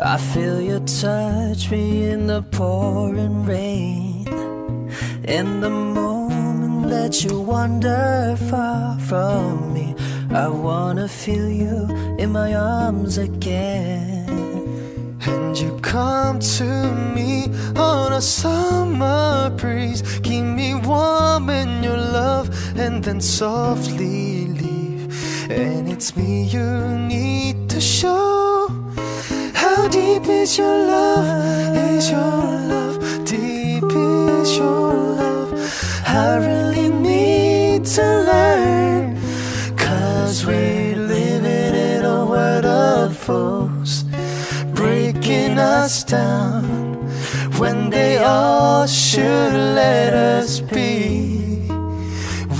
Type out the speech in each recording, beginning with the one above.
I feel you touch me in the pouring rain. In the moment that you wander far from me, I wanna feel you in my arms again. And you come to me on a summer breeze, keep me warm in your love, and then softly leave. And it's me you need to show. How deep is your love? Is your love deep? Is your love? I really need to learn. Cause we live in a world of fools, breaking us down when they all should let us be.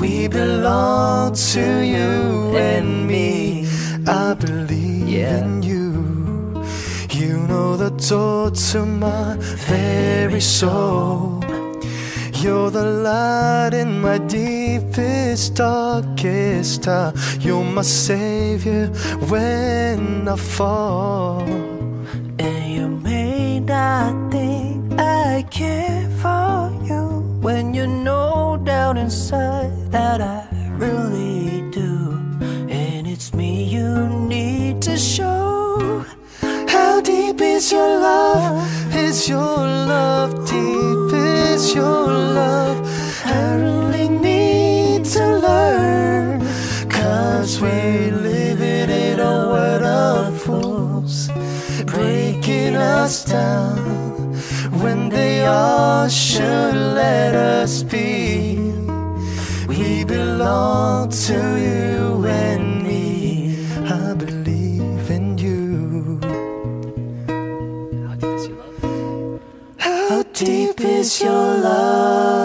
We belong to you and me. I believe Yeah. in you. You know the door to my very soul. You're the light in my deepest, darkest hour. You're my savior when I fall. And you may not think I care for you when you know down inside that I really How deep is your love? Is your love deep? Is your love? I really need to learn. Cause we live in a world of fools, breaking us down when they all should let us be. We belong to you and me. I believe deep is your love?